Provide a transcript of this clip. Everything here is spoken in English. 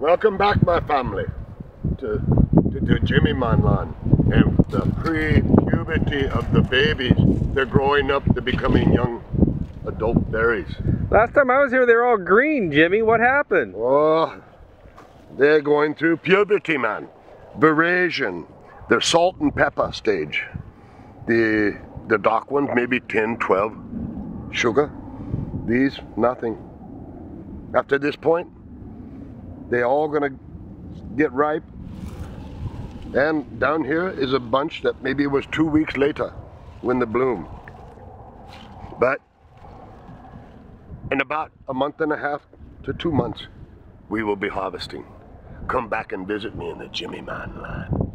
Welcome back, my family, to, to the Jimmymon land and the pre-puberty of the babies. They're growing up, they're becoming young adult berries. Last time I was here, they were all green, Jimmy. What happened? Oh, they're going through puberty, man. Veraison. They're salt and pepper stage. The the dark ones, maybe 10, 12 sugar. These, nothing. After this point, they're all gonna get ripe. And down here is a bunch that maybe was two weeks later when the bloom. But in about a month and a half to two months, we will be harvesting. Come back and visit me in the Jimmymon line.